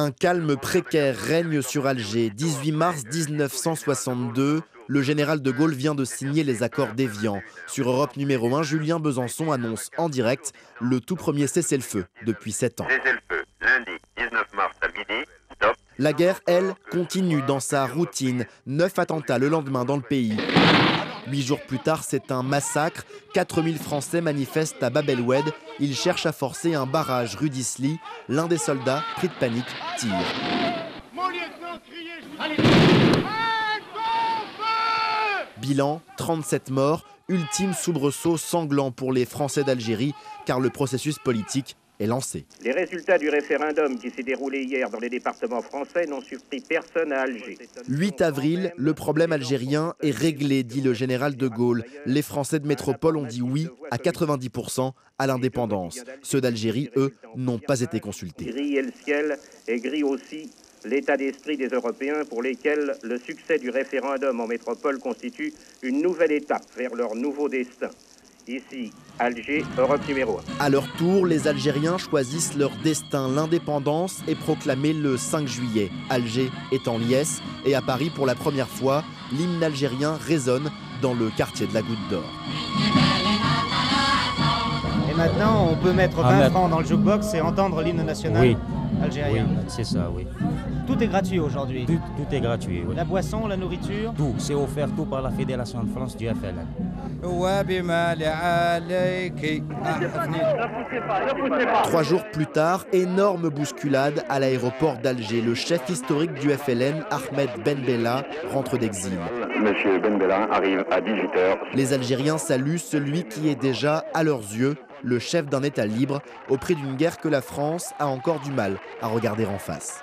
Un calme précaire règne sur Alger. 18 mars 1962, le général de Gaulle vient de signer les accords d'Évian. Sur Europe numéro 1, Julien Besançon annonce en direct le tout premier cessez-le-feu depuis 7 ans. Cessez-le-feu, lundi 19 mars à midi, stop. La guerre, elle, continue dans sa routine. Neuf attentats le lendemain dans le pays. Huit jours plus tard, c'est un massacre. 4000 Français manifestent à Bab el-Oued. Ils cherchent à forcer un barrage rue d'Isly. L'un des soldats, pris de panique, tire. Bilan 37 morts. Ultime soubresaut sanglant pour les Français d'Algérie, car le processus politique est lancé. Les résultats du référendum qui s'est déroulé hier dans les départements français n'ont surpris personne à Alger. 8 avril, le problème algérien est réglé, dit le général de Gaulle. Les Français de métropole ont dit oui à 90% à l'indépendance. Ceux d'Algérie, eux, n'ont pas été consultés. Gris est le ciel et gris aussi l'état d'esprit des Européens pour lesquels le succès du référendum en métropole constitue une nouvelle étape vers leur nouveau destin. Ici, Alger, Europe numéro 1. À leur tour, les Algériens choisissent leur destin. L'indépendance est proclamée le 5 juillet. Alger est en liesse et à Paris, pour la première fois, l'hymne algérien résonne dans le quartier de la Goutte d'Or. Et maintenant, on peut mettre 20 Ah, mais- francs dans le jukebox et entendre l'hymne national Oui, oui, algérien. c'est ça, oui. Tout est gratuit aujourd'hui. Tout, tout est gratuit, oui. La boisson, la nourriture? Tout, c'est offert tout par la Fédération de France du FLN. Trois jours plus tard, énorme bousculade à l'aéroport d'Alger. Le chef historique du FLN, Ahmed Ben Bella, rentre d'exil. Monsieur Ben Bella arrive à 18h. Les Algériens saluent celui qui est déjà, à leurs yeux, le chef d'un État libre, au prix d'une guerre que la France a encore du mal à regarder en face.